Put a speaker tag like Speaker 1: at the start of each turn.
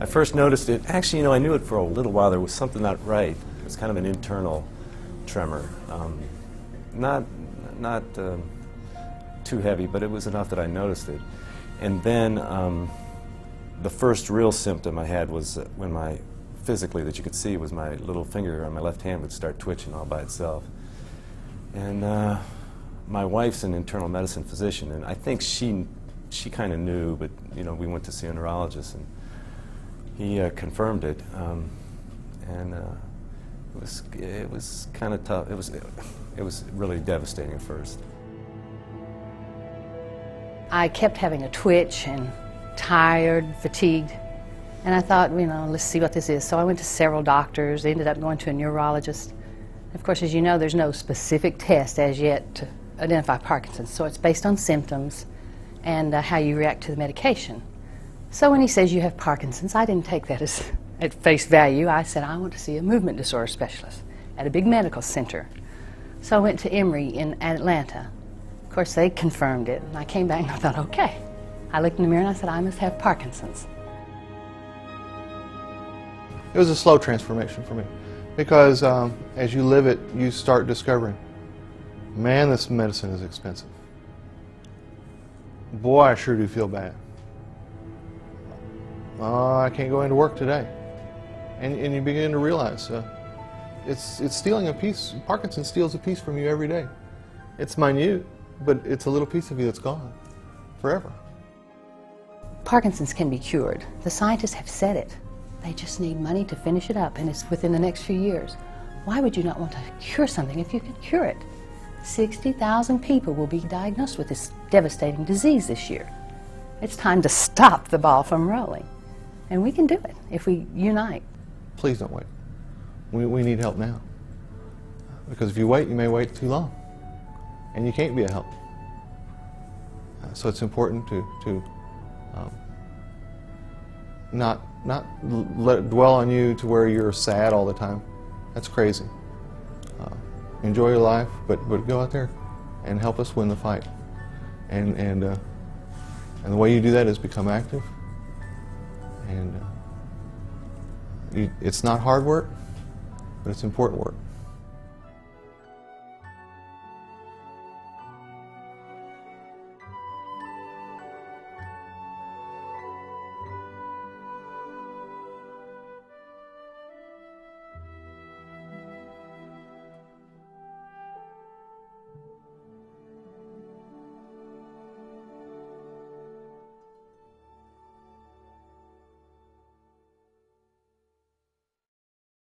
Speaker 1: I first noticed it, actually, you know, I knew it for a little while. There was something not right. It was kind of an internal tremor. Um, not not um too heavy, but it was enough that I noticed it. And then um, the first real symptom I had was uh, when my, physically that you could see, was my little finger on my left hand would start twitching all by itself. And uh, my wife's an internal medicine physician, and I think she, she kind of knew, but you know, we went to see a neurologist, and he uh, confirmed it. Um, and uh, it was, it was kind of tough. It was, it was really devastating at first.
Speaker 2: I kept having a twitch and tired, fatigued. And I thought, you know, let's see what this is. So I went to several doctors, ended up going to a neurologist. Of course, as you know, there's no specific test as yet to identify Parkinson's, so it's based on symptoms and uh, how you react to the medication. So when he says you have Parkinson's, I didn't take that as at face value. I said, I want to see a movement disorder specialist at a big medical center. So I went to Emory in Atlanta. Of course, they confirmed it, and I came back and I thought, okay. I looked in the mirror and I said, I must have Parkinson's.
Speaker 3: It was a slow transformation for me because um, as you live it, you start discovering, man, this medicine is expensive. Boy, I sure do feel bad. Uh, I can't go into work today. And, and you begin to realize uh, it's, it's stealing a piece, Parkinson steals a piece from you every day. It's minute, but it's a little piece of you that's gone forever.
Speaker 2: Parkinson's can be cured. The scientists have said it. They just need money to finish it up, and it's within the next few years. Why would you not want to cure something if you can cure it? 60,000 people will be diagnosed with this devastating disease this year. It's time to stop the ball from rolling. And we can do it if we unite.
Speaker 3: Please don't wait. We, we need help now. Because if you wait, you may wait too long. And you can't be a help. Uh, so it's important to, to um, not, not let it dwell on you to where you're sad all the time. That's crazy. Uh, enjoy your life, but, but go out there and help us win the fight. And, and, uh, and the way you do that is become active. And uh, it's not hard work, but it's important work.